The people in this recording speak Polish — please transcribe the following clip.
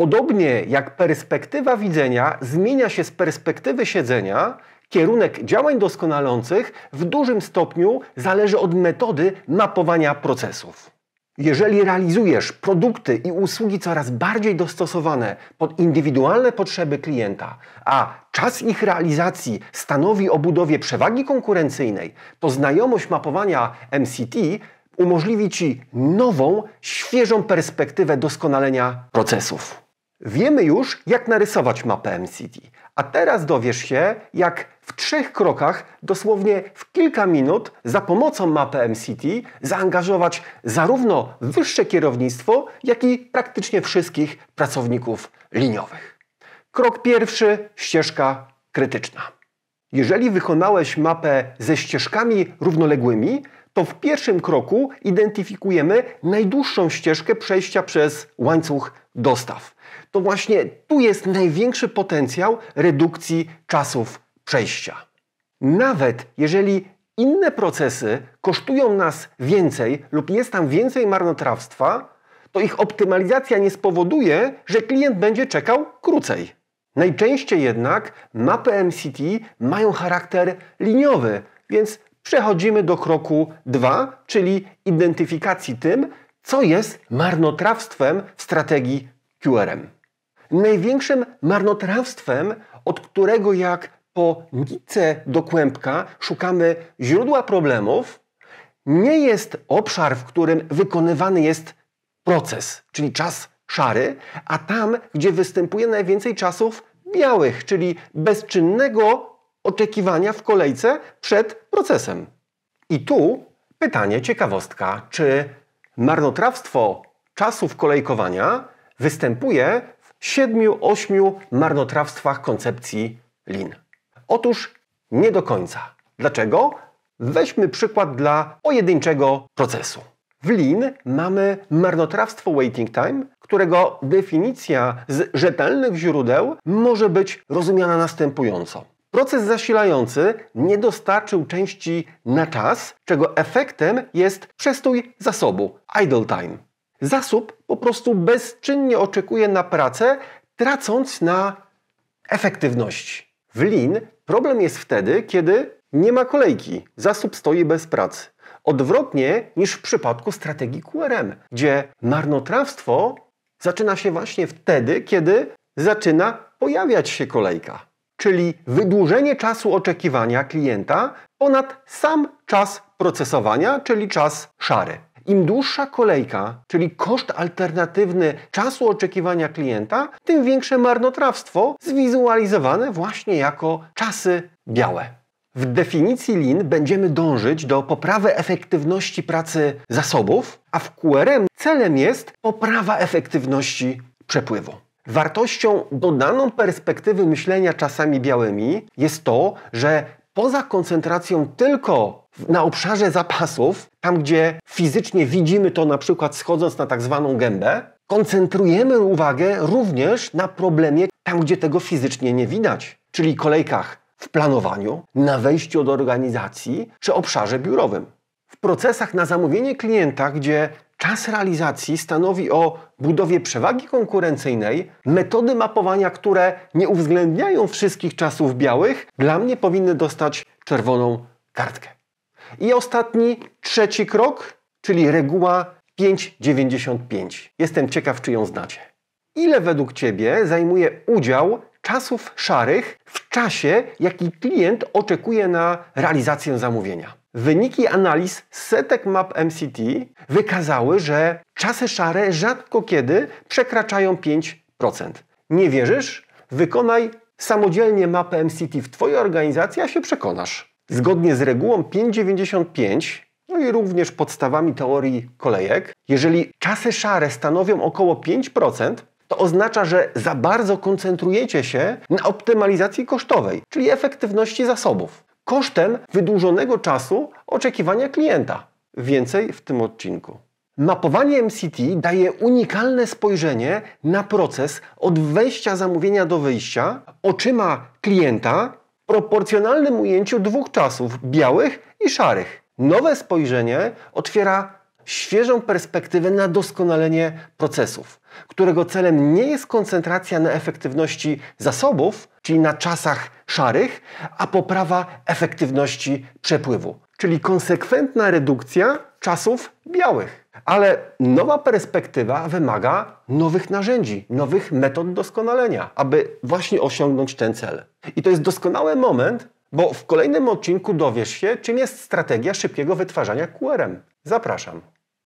Podobnie jak perspektywa widzenia zmienia się z perspektywy siedzenia, kierunek działań doskonalących w dużym stopniu zależy od metody mapowania procesów. Jeżeli realizujesz produkty i usługi coraz bardziej dostosowane pod indywidualne potrzeby klienta, a czas ich realizacji stanowi o budowie przewagi konkurencyjnej, to znajomość mapowania MCT umożliwi Ci nową, świeżą perspektywę doskonalenia procesów. Wiemy już, jak narysować mapę MCT, a teraz dowiesz się, jak w trzech krokach, dosłownie w kilka minut, za pomocą mapy MCT zaangażować zarówno wyższe kierownictwo, jak i praktycznie wszystkich pracowników liniowych. Krok pierwszy ścieżka krytyczna. Jeżeli wykonałeś mapę ze ścieżkami równoległymi, to w pierwszym kroku identyfikujemy najdłuższą ścieżkę przejścia przez łańcuch dostaw. To właśnie tu jest największy potencjał redukcji czasów przejścia. Nawet jeżeli inne procesy kosztują nas więcej lub jest tam więcej marnotrawstwa, to ich optymalizacja nie spowoduje, że klient będzie czekał krócej. Najczęściej jednak mapy MCT mają charakter liniowy, więc przechodzimy do kroku 2, czyli identyfikacji tym, co jest marnotrawstwem w strategii QRM. Największym marnotrawstwem, od którego jak po nitce do kłębka szukamy źródła problemów, nie jest obszar, w którym wykonywany jest proces, czyli czas szary, a tam, gdzie występuje najwięcej czasów białych, czyli bezczynnego oczekiwania w kolejce przed procesem. I tu pytanie, ciekawostka, czy marnotrawstwo czasów kolejkowania występuje w siedmiu, ośmiu marnotrawstwach koncepcji Lean. Otóż nie do końca. Dlaczego? Weźmy przykład dla pojedynczego procesu. W Lean mamy marnotrawstwo waiting time, którego definicja z rzetelnych źródeł może być rozumiana następująco. Proces zasilający nie dostarczył części na czas, czego efektem jest przestój zasobu, idle time. Zasób po prostu bezczynnie oczekuje na pracę, tracąc na efektywności. W Lean problem jest wtedy, kiedy nie ma kolejki, zasób stoi bez pracy. Odwrotnie niż w przypadku strategii QRM, gdzie marnotrawstwo zaczyna się właśnie wtedy, kiedy zaczyna pojawiać się kolejka. Czyli wydłużenie czasu oczekiwania klienta ponad sam czas procesowania, czyli czas szary. Im dłuższa kolejka, czyli koszt alternatywny czasu oczekiwania klienta, tym większe marnotrawstwo zwizualizowane właśnie jako czasy białe. W definicji Lean będziemy dążyć do poprawy efektywności pracy zasobów, a w QRM celem jest poprawa efektywności przepływu. Wartością dodaną perspektywy myślenia czasami białymi jest to, że poza koncentracją tylko na obszarze zapasów, tam gdzie fizycznie widzimy to na przykład schodząc na tak zwaną gębę, koncentrujemy uwagę również na problemie tam, gdzie tego fizycznie nie widać, czyli kolejkach w planowaniu, na wejściu do organizacji czy obszarze biurowym. W procesach na zamówienie klienta, gdzie czas realizacji stanowi o budowie przewagi konkurencyjnej, metody mapowania, które nie uwzględniają wszystkich czasów białych, dla mnie powinny dostać czerwoną kartkę. I ostatni, trzeci krok, czyli reguła 595. Jestem ciekaw, czy ją znacie. Ile według Ciebie zajmuje udział czasów szarych w czasie, jaki klient oczekuje na realizację zamówienia? Wyniki analiz setek map MCT wykazały, że czasy szare rzadko kiedy przekraczają 5%. Nie wierzysz? Wykonaj samodzielnie mapę MCT w Twojej organizacji, a się przekonasz. Zgodnie z regułą 595, no i również podstawami teorii kolejek, jeżeli czasy szare stanowią około 5%, to oznacza, że za bardzo koncentrujecie się na optymalizacji kosztowej, czyli efektywności zasobów kosztem wydłużonego czasu oczekiwania klienta. Więcej w tym odcinku. Mapowanie MCT daje unikalne spojrzenie na proces od wejścia zamówienia do wyjścia oczyma klienta w proporcjonalnym ujęciu dwóch czasów białych i szarych. Nowe spojrzenie otwiera świeżą perspektywę na doskonalenie procesów. którego celem nie jest koncentracja na efektywności zasobów, czyli na czasach szarych, a poprawa efektywności przepływu, czyli konsekwentna redukcja czasów białych. Ale nowa perspektywa wymaga nowych narzędzi, nowych metod doskonalenia, aby właśnie osiągnąć ten cel. I to jest doskonały moment, bo w kolejnym odcinku dowiesz się, czym jest strategia szybkiego wytwarzania QRM. Zapraszam.